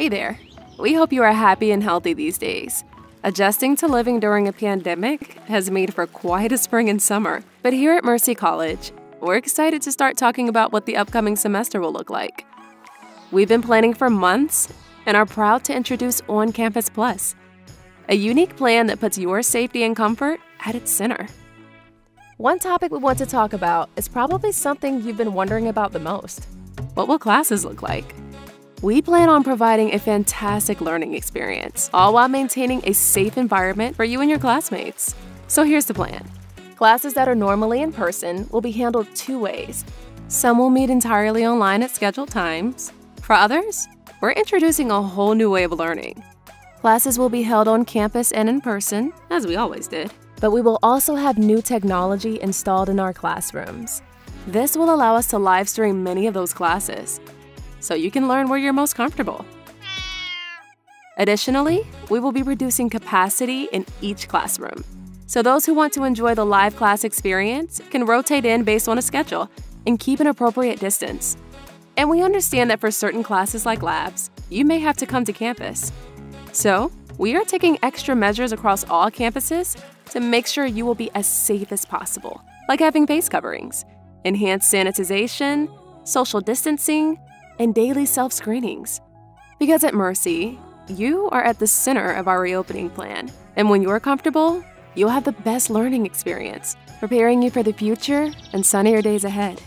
Hey there. We hope you are happy and healthy these days. Adjusting to living during a pandemic has made for quite a spring and summer. But here at Mercy College, we're excited to start talking about what the upcoming semester will look like. We've been planning for months and are proud to introduce On Campus Plus, a unique plan that puts your safety and comfort at its center. One topic we want to talk about is probably something you've been wondering about the most. What will classes look like? We plan on providing a fantastic learning experience, all while maintaining a safe environment for you and your classmates. So here's the plan. Classes that are normally in person will be handled two ways. Some will meet entirely online at scheduled times. For others, we're introducing a whole new way of learning. Classes will be held on campus and in person, as we always did, but we will also have new technology installed in our classrooms. This will allow us to live stream many of those classes, so you can learn where you're most comfortable. Additionally, we will be reducing capacity in each classroom. So those who want to enjoy the live class experience can rotate in based on a schedule and keep an appropriate distance. And we understand that for certain classes like labs, you may have to come to campus. So, we are taking extra measures across all campuses to make sure you will be as safe as possible, like having face coverings, enhanced sanitization, social distancing, and daily self screenings. Because at Mercy, you are at the center of our reopening plan. And when you're comfortable, you'll have the best learning experience, preparing you for the future and sunnier days ahead.